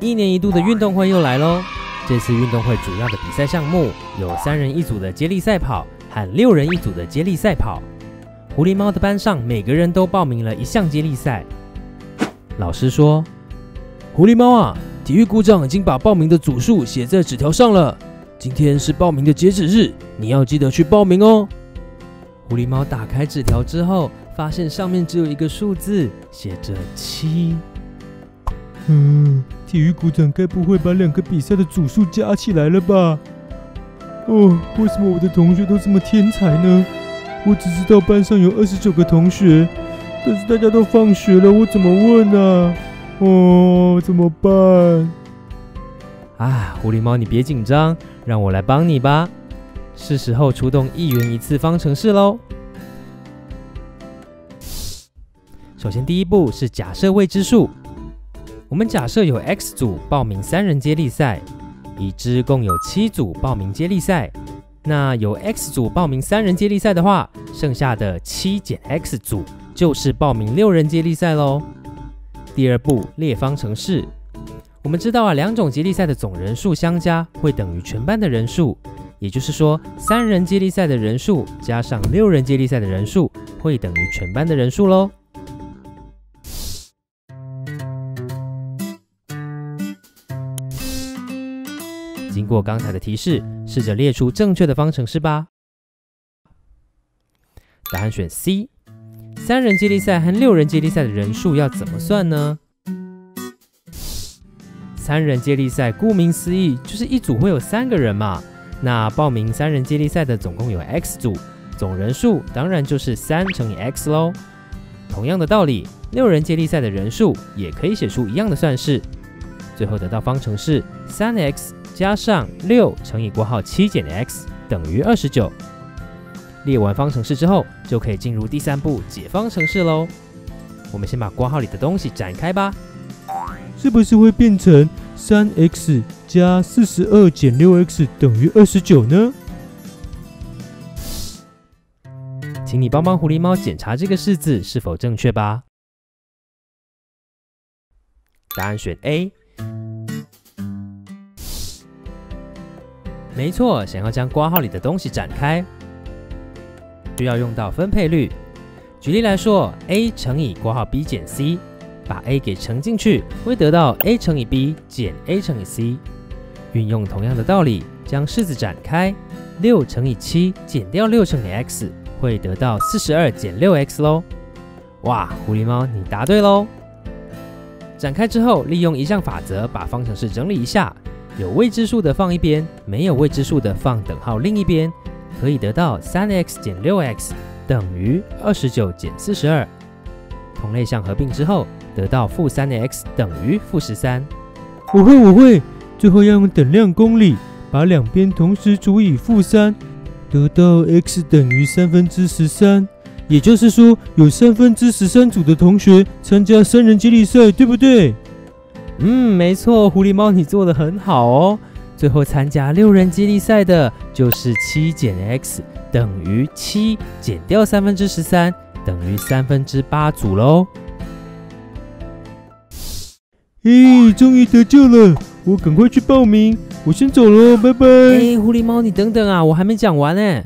一年一度的运动会又来喽！这次运动会主要的比赛项目有三人一组的接力赛跑和六人一组的接力赛跑。狐狸猫的班上每个人都报名了一项接力赛。老师说：“狐狸猫啊，体育股长已经把报名的组数写在纸条上了。今天是报名的截止日，你要记得去报名哦。”狐狸猫打开纸条之后，发现上面只有一个数字，写着七。嗯，体育股长该不会把两个比赛的组数加起来了吧？哦，为什么我的同学都这么天才呢？我只知道班上有二十九个同学，但是大家都放学了，我怎么问呢？哦，怎么办？啊，狐狸猫，你别紧张，让我来帮你吧。是时候出动一元一次方程式喽。首先，第一步是假设未知数。我们假设有 X 组报名三人接力赛，已知共有七组报名接力赛。那有 X 组报名三人接力赛的话，剩下的七减 X 组就是报名六人接力赛喽。第二步列方程式，我们知道啊，两种接力赛的总人数相加会等于全班的人数，也就是说，三人接力赛的人数加上六人接力赛的人数会等于全班的人数喽。经过刚才的提示，试着列出正确的方程式吧。答案选 C。三人接力赛和六人接力赛的人数要怎么算呢？三人接力赛顾名思义就是一组会有三个人嘛。那报名三人接力赛的总共有 X 组，总人数当然就是三乘以 X 喽。同样的道理，六人接力赛的人数也可以写出一样的算式，最后得到方程式三 X。加上六乘以括号七减 x 等于二十九。列完方程式之后，就可以进入第三步解方程式喽。我们先把括号里的东西展开吧。是不是会变成三 x 加四十二减六 x 等于二十九呢？请你帮帮狐狸猫检查这个式子是否正确吧。答案选 A。没错，想要将括号里的东西展开，需要用到分配率。举例来说，a 乘以括号 b 减 c，把 a 给乘进去，会得到 a 乘以 b 减 a 乘以 c。运用同样的道理，将式子展开，六乘以七减掉六乘以 x，会得到四十二减六 x 喽。哇，狐狸猫，你答对喽！展开之后，利用一项法则把方程式整理一下。有未知数的放一边，没有未知数的放等号另一边，可以得到三 x 减六 x 等于二十九减四十二。同类项合并之后，得到负三 x 等于负十三。我会，我会。最后要用等量公理把两边同时除以负三，得到 x 等于三分之十三。也就是说，有三分之十三组的同学参加三人接力赛，对不对？嗯，没错，狐狸猫你做的很好哦。最后参加六人接力赛的就是七减 x 等于七减掉三分之十三等于三分之八组喽。咦，终于得救了！我赶快去报名，我先走了，拜拜。哎，狐狸猫你等等啊，我还没讲完呢。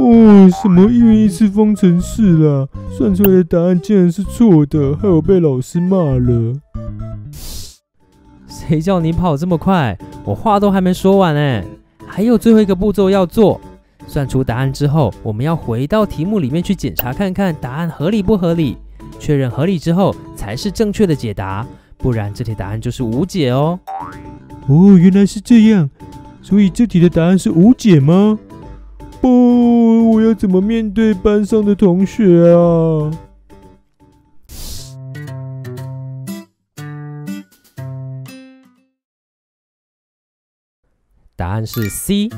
哦，什么一元一次方程式啦？算出来的答案竟然是错的，害我被老师骂了。谁叫你跑这么快？我话都还没说完呢。还有最后一个步骤要做，算出答案之后，我们要回到题目里面去检查看看答案合理不合理。确认合理之后，才是正确的解答，不然这题答案就是无解哦。哦，原来是这样，所以这题的答案是无解吗？不，我要怎么面对班上的同学啊？答案是 C。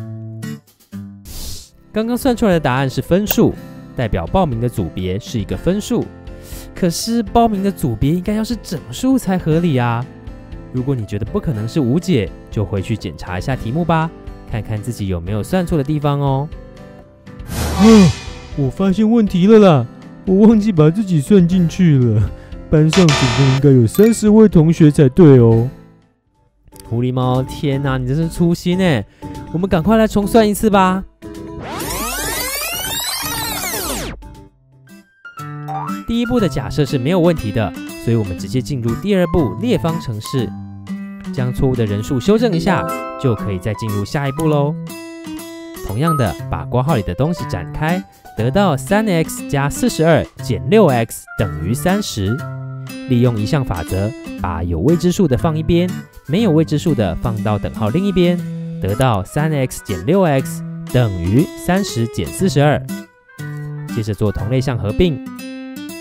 刚刚算出来的答案是分数，代表报名的组别是一个分数。可是报名的组别应该要是整数才合理啊！如果你觉得不可能是无解，就回去检查一下题目吧，看看自己有没有算错的地方哦。啊！我发现问题了啦！我忘记把自己算进去了。班上总共应该有三十位同学才对哦。狐狸猫，天哪，你真是粗心哎！我们赶快来重算一次吧。第一步的假设是没有问题的，所以我们直接进入第二步列方程式，将错误的人数修正一下，就可以再进入下一步喽。同样的，把括号里的东西展开，得到三 x 加四十二减六 x 等于三十。利用移项法则，把有未知数的放一边，没有未知数的放到等号另一边，得到三 x 减六 x 等于三十减四十二。接着做同类项合并。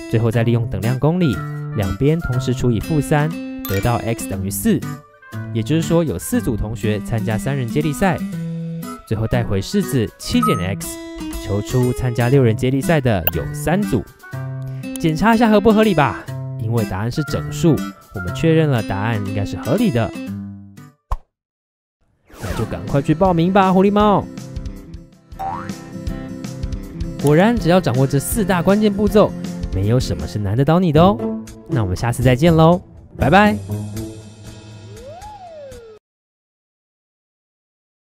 最后再利用等量公理，两边同时除以负三，得到 x 等于四。也就是说，有四组同学参加三人接力赛。最后带回式子七减 x，求出参加六人接力赛的有三组。检查一下合不合理吧，因为答案是整数，我们确认了答案应该是合理的。那就赶快去报名吧，狐狸猫。果然，只要掌握这四大关键步骤。没有什么是难得倒你的哦，那我们下次再见喽，拜拜。